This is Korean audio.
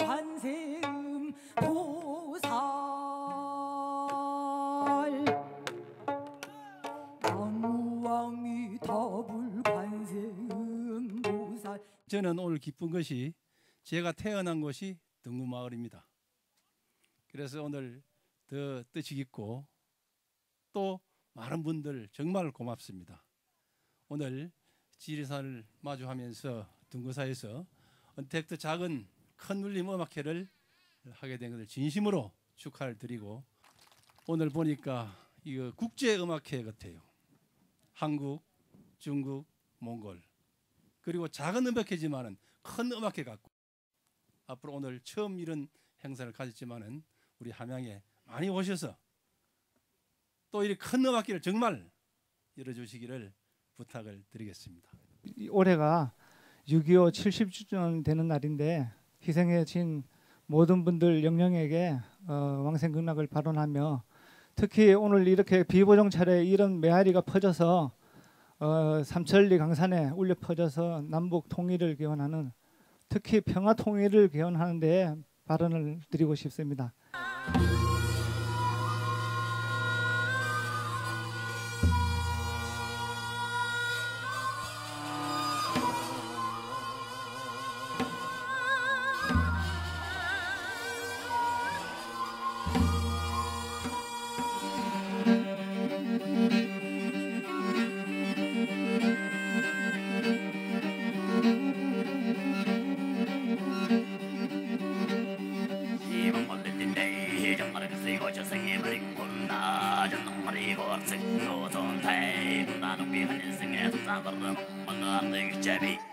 더불관세음 보살 나무왕이 더불관세음 보살 저는 오늘 기쁜 것이 제가 태어난 곳이 등구마을입니다. 그래서 오늘 더 뜻이 깊고 또 많은 분들 정말 고맙습니다. 오늘 지리산을 마주하면서 등구사에서 언택트 작은 큰 울림 음악회를 하게 된 것을 진심으로 축하를 드리고 오늘 보니까 이거 국제 음악회 같아요. 한국, 중국, 몽골 그리고 작은 음악회지만은 큰 음악회 같고 앞으로 오늘 처음 이런 행사를 가졌지만은 우리 함양에 많이 오셔서 또 이 큰 음악회를 정말 열어주시기를 부탁을 드리겠습니다. 이 올해가 6.25 70주년 되는 날인데 희생해 진 모든 분들 영령에게 어, 왕생극락을 발언하며 특히 오늘 이렇게 비보정찰에 이런 메아리가 퍼져서 어, 삼천리 강산에 울려 퍼져서 남북 통일을 기원하는 특히 평화 통일을 기원하는 데 발언을 드리고 싶습니다. 쓰고 돈태 나는 비